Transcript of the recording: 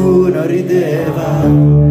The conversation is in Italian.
qualcuno rideva.